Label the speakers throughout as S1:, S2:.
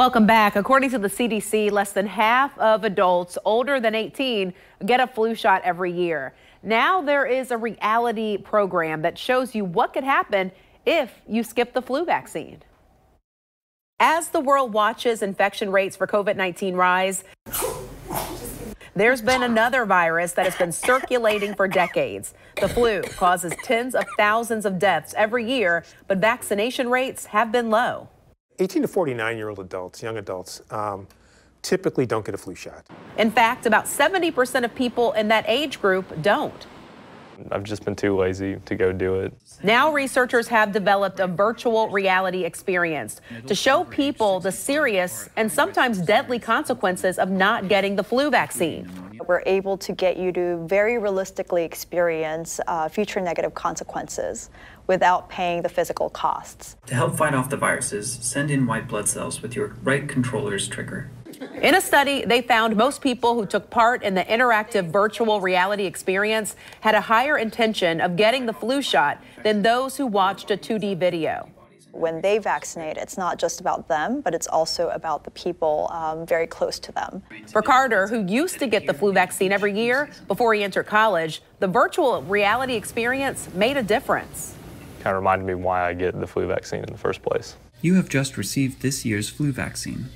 S1: Welcome back. According to the CDC, less than half of adults older than 18 get a flu shot every year. Now there is a reality program that shows you what could happen if you skip the flu vaccine. As the world watches infection rates for COVID 19 rise, there's been another virus that has been circulating for decades. The flu causes tens of thousands of deaths every year, but vaccination rates have been low.
S2: 18 to 49 year old adults, young adults, um, typically don't get a flu shot.
S1: In fact, about 70% of people in that age group don't.
S3: I've just been too lazy to go do it.
S1: Now researchers have developed a virtual reality experience to show people the serious and sometimes deadly consequences of not getting the flu vaccine.
S4: We're able to get you to very realistically experience uh, future negative consequences without paying the physical costs.
S5: To help fight off the viruses, send in white blood cells with your right controller's trigger.
S1: In a study, they found most people who took part in the interactive virtual reality experience had a higher intention of getting the flu shot than those who watched a 2D video.
S4: When they vaccinate, it's not just about them, but it's also about the people um, very close to them.
S1: For Carter, who used to get the flu vaccine every year before he entered college, the virtual reality experience made a difference.
S3: Kind of reminded me why I get the flu vaccine in the first place.
S6: You have just received this year's flu vaccine.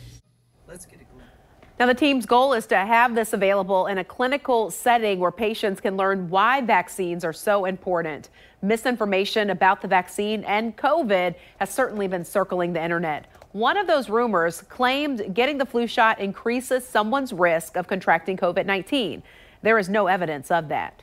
S1: Now, the team's goal is to have this available in a clinical setting where patients can learn why vaccines are so important. Misinformation about the vaccine and COVID has certainly been circling the internet. One of those rumors claimed getting the flu shot increases someone's risk of contracting COVID 19. There is no evidence of that.